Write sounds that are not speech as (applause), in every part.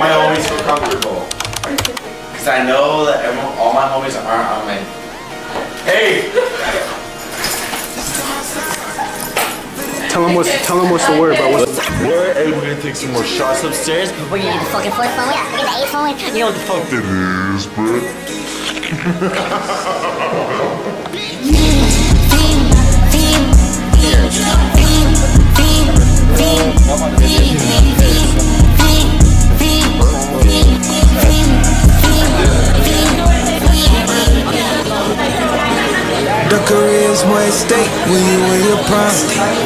my homies feel comfortable. Cause I know that everyone, all my homies aren't on my. Hey. Tell him what's tell him what's the word, bro. What's the Word. Hey, we're gonna take some more shots upstairs. We're gonna get the fucking flip phone. Yeah, look at the eight phone. You know what the fuck It is, bro. (laughs) The career's more at stake when you in your prime.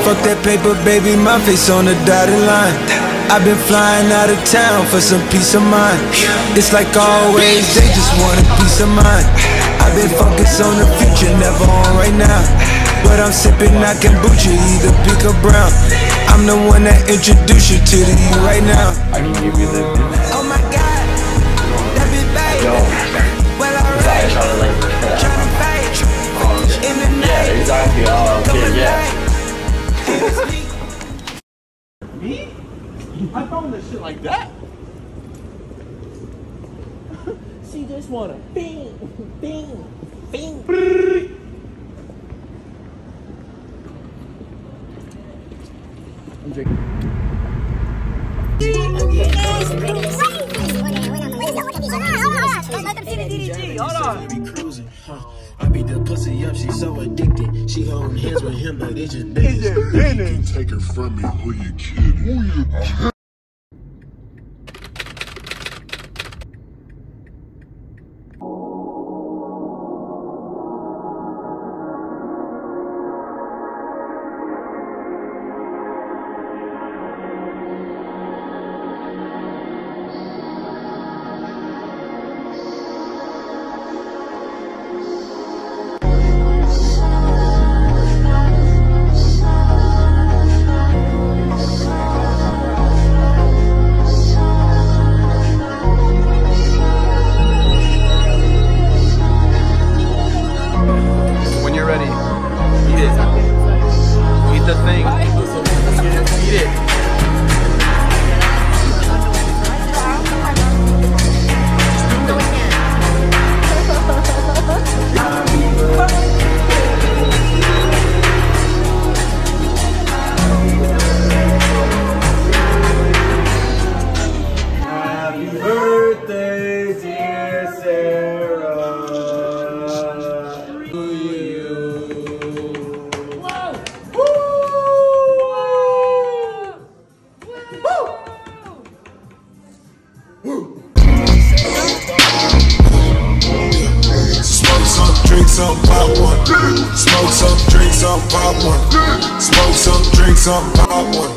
Fuck that paper, baby, my face on the dotted line. I've been flying out of town for some peace of mind. It's like always, they just want a peace of mind. I've been focused on the future, never on right now. But I'm sipping that kombucha, either pink or brown. I'm the one that introduced you to the you right now. My god, night. Exactly. Oh, okay, yeah. I found this shit like that. she just wanna bing, bing, bing. I'm drinking. I be cruising. I beat the pussy up, she so addicted. She holding hands with him like they just niggas. You can take it from me, who you kidding? Who you kidding? Some, pop one. Smoke some, drink some, pop one. Smoke some, drink some, pop one.